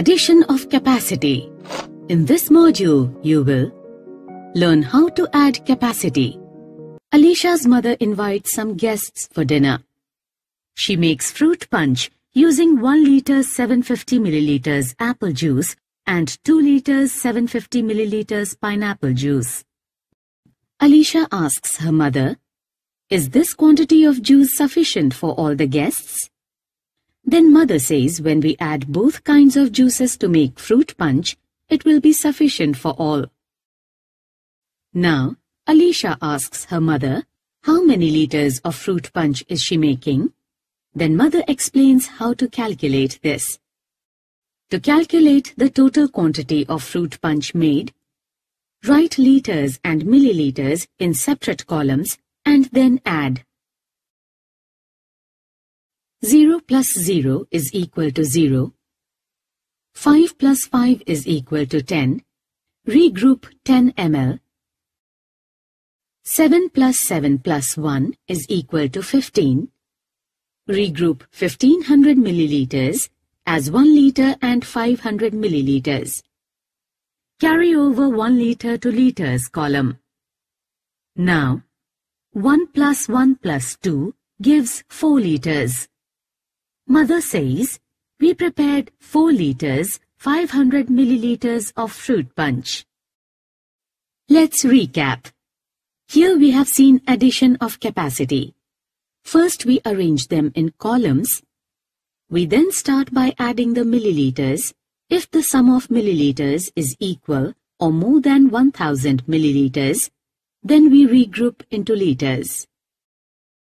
Addition of capacity. In this module, you will learn how to add capacity. Alicia's mother invites some guests for dinner. She makes fruit punch using 1 liter 750 milliliters apple juice and 2 liters 750 milliliters pineapple juice. Alicia asks her mother, Is this quantity of juice sufficient for all the guests? Then mother says when we add both kinds of juices to make fruit punch, it will be sufficient for all. Now, Alicia asks her mother, how many liters of fruit punch is she making? Then mother explains how to calculate this. To calculate the total quantity of fruit punch made, write liters and milliliters in separate columns and then add. 0 plus 0 is equal to 0. 5 plus 5 is equal to 10. Regroup 10 ml. 7 plus 7 plus 1 is equal to 15. Regroup 1500 milliliters as 1 liter and 500 milliliters. Carry over 1 liter to liters column. Now, 1 plus 1 plus 2 gives 4 liters. Mother says, we prepared 4 liters, 500 milliliters of fruit punch. Let's recap. Here we have seen addition of capacity. First we arrange them in columns. We then start by adding the milliliters. If the sum of milliliters is equal or more than 1000 milliliters, then we regroup into liters.